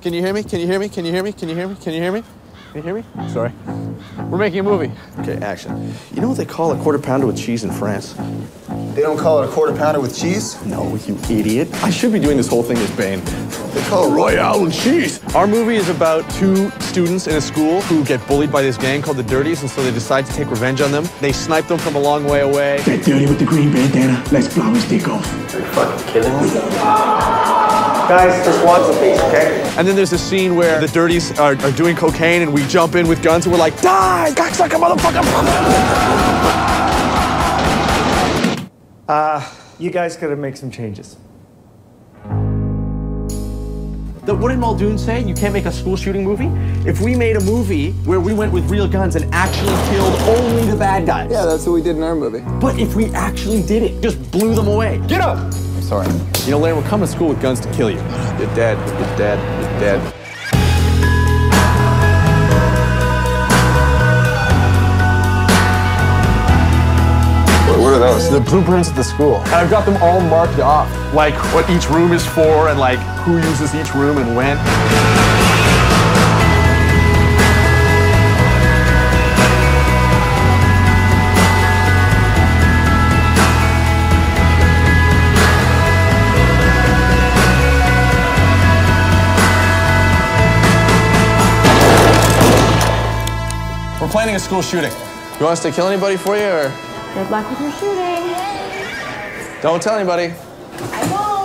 Can you hear me? Can you hear me? Can you hear me? Can you hear me? Can you hear me? Can you hear me? Sorry. We're making a movie. Okay, action. You know what they call a quarter pounder with cheese in France? They don't call it a quarter pounder with cheese? No, you idiot. I should be doing this whole thing as Bane. They call it Royale and cheese. Our movie is about two students in a school who get bullied by this gang called the Dirties, and so they decide to take revenge on them. They snipe them from a long way away. Get dirty with the green bandana. Let's blow his dick off. Are you fucking kidding me? Guys, just want some peace, okay? And then there's a scene where the Dirties are, are doing cocaine, and we jump in with guns, and we're like, die, cocksucker motherfucker! Uh, you guys gotta make some changes. The, what did Muldoon say? You can't make a school shooting movie? If we made a movie where we went with real guns and actually killed only the bad guys. Yeah, that's what we did in our movie. But if we actually did it, just blew them away. Get up! I'm sorry. You know, Larry, we're coming to school with guns to kill you. You're dead. You're dead. You're dead. What, what are those? The blueprints of the school. And I've got them all marked off. Like what each room is for and like who uses each room and when. We're planning a school shooting. You want us to kill anybody for you or Good luck with your shooting. don't tell anybody? I won't.